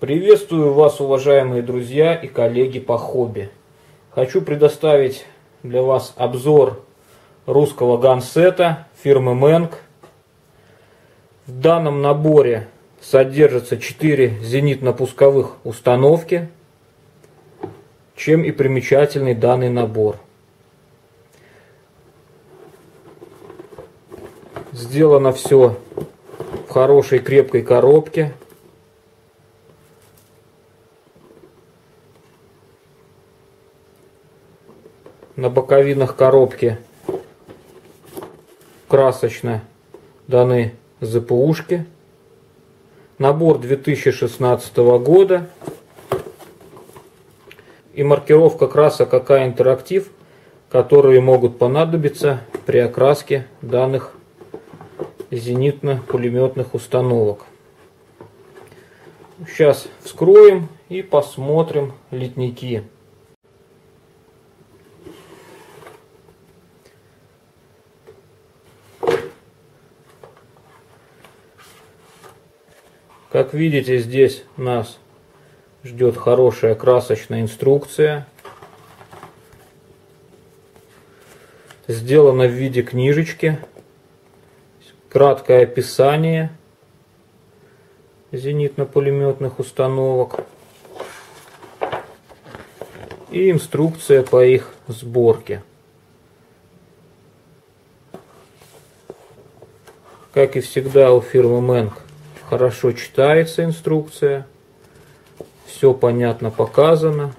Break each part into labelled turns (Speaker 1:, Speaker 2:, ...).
Speaker 1: Приветствую вас, уважаемые друзья и коллеги по хобби. Хочу предоставить для вас обзор русского гансета фирмы Менг. В данном наборе содержится 4 зенитно-пусковых установки, чем и примечательный данный набор. Сделано все в хорошей крепкой коробке. На боковинах коробки красочно даны ЗПУшки. Набор 2016 года. И маркировка красок АК Интерактив, которые могут понадобиться при окраске данных зенитно-пулеметных установок. Сейчас вскроем и посмотрим литники. Как видите, здесь нас ждет хорошая красочная инструкция. Сделана в виде книжечки. Краткое описание зенитно-пулеметных установок. И инструкция по их сборке. Как и всегда у фирмы Мэнк Хорошо читается инструкция. Все понятно показано.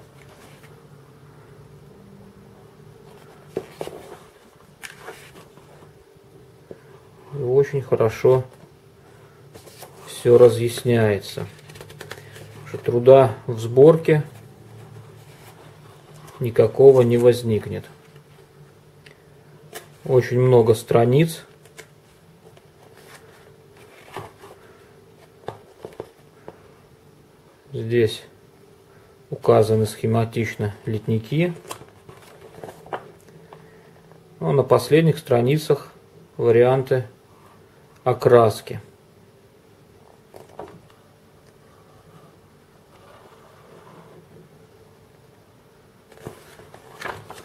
Speaker 1: Очень хорошо все разъясняется. Труда в сборке никакого не возникнет. Очень много страниц Здесь указаны схематично литники. Ну, на последних страницах варианты окраски.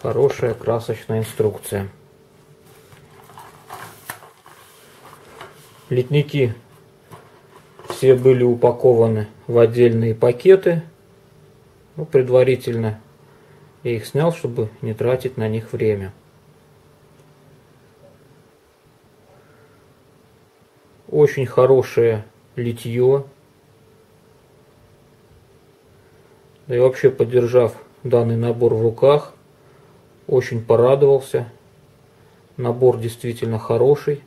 Speaker 1: Хорошая красочная инструкция. Литники все были упакованы в отдельные пакеты. Ну, предварительно я их снял, чтобы не тратить на них время. Очень хорошее литье. Да и вообще, подержав данный набор в руках, очень порадовался. Набор действительно хороший.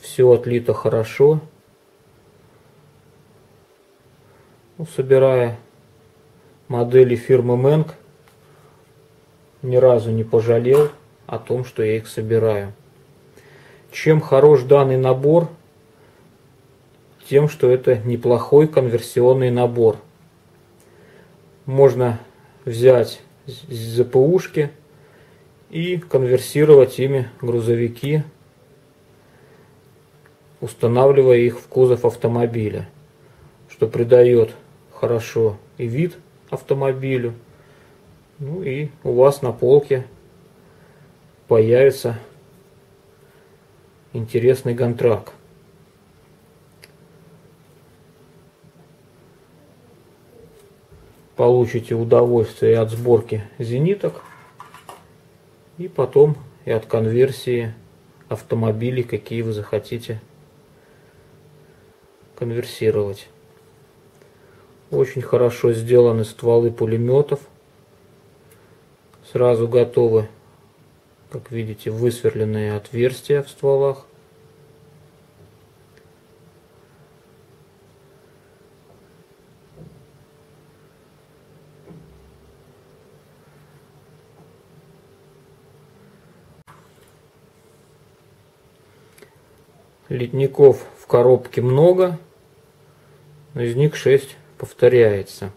Speaker 1: Все отлито хорошо. Ну, собирая модели фирмы Менг, ни разу не пожалел о том, что я их собираю. Чем хорош данный набор? Тем, что это неплохой конверсионный набор. Можно взять ЗПУшки и конверсировать ими грузовики, устанавливая их в кузов автомобиля, что придает хорошо и вид автомобилю. Ну и у вас на полке появится интересный гантрак. Получите удовольствие от сборки зениток и потом и от конверсии автомобилей, какие вы захотите конверсировать. Очень хорошо сделаны стволы пулеметов. Сразу готовы, как видите, высверленные отверстия в стволах. Литников в коробке много, но из них 6 повторяется.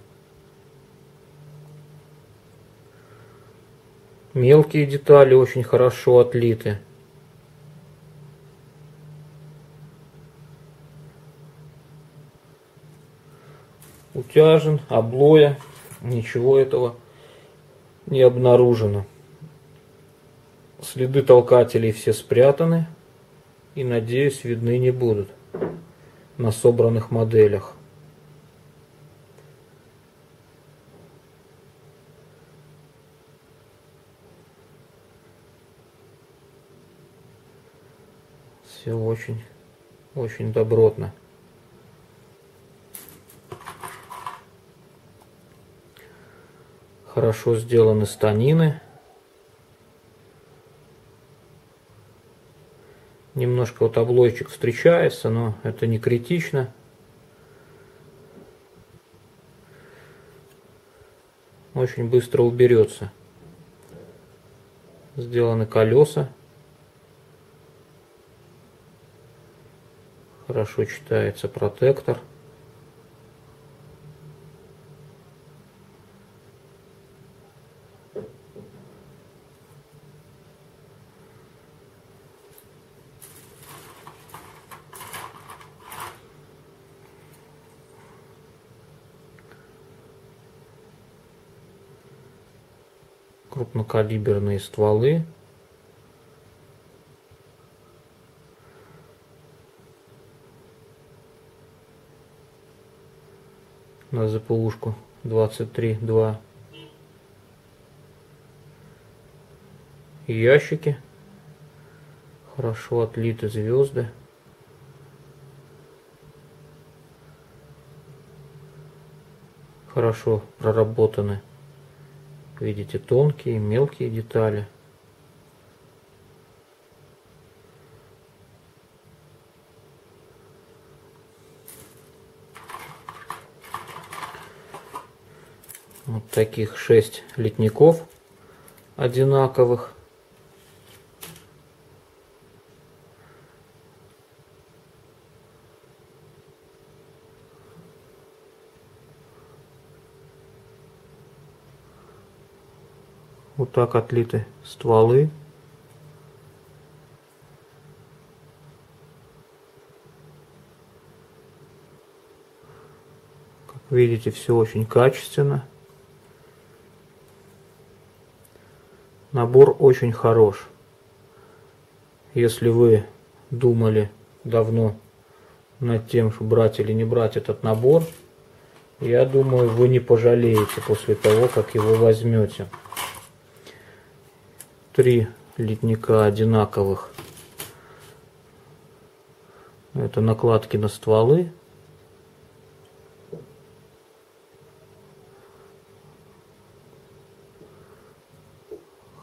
Speaker 1: Мелкие детали очень хорошо отлиты. утяжен, облоя, ничего этого не обнаружено. Следы толкателей все спрятаны и, надеюсь, видны не будут на собранных моделях. Все очень, очень добротно. Хорошо сделаны станины. Немножко вот облойчик встречается, но это не критично. Очень быстро уберется. Сделаны колеса. Хорошо читается протектор. крупнокалиберные стволы. На ЗПУшку. 23.2 ящики. Хорошо отлиты звезды. Хорошо проработаны. Видите тонкие, мелкие детали. Вот таких шесть литников одинаковых. Вот так отлиты стволы. Как видите, все очень качественно. Набор очень хорош. Если вы думали давно над тем, брать или не брать этот набор, я думаю, вы не пожалеете после того, как его возьмете три литника одинаковых. Это накладки на стволы.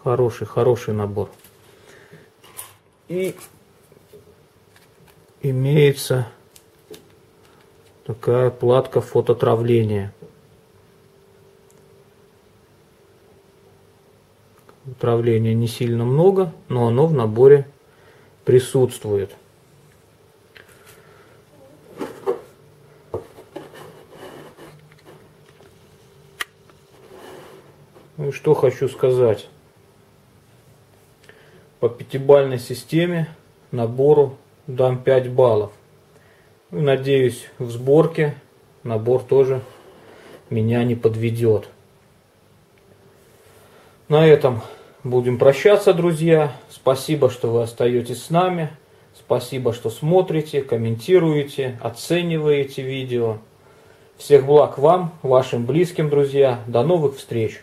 Speaker 1: Хороший, хороший набор. И имеется такая платка фототравления. Управления не сильно много, но оно в наборе присутствует. Ну и что хочу сказать. По пятибальной системе набору дам 5 баллов. Надеюсь, в сборке набор тоже меня не подведет. На этом будем прощаться, друзья. Спасибо, что вы остаетесь с нами. Спасибо, что смотрите, комментируете, оцениваете видео. Всех благ вам, вашим близким, друзья. До новых встреч!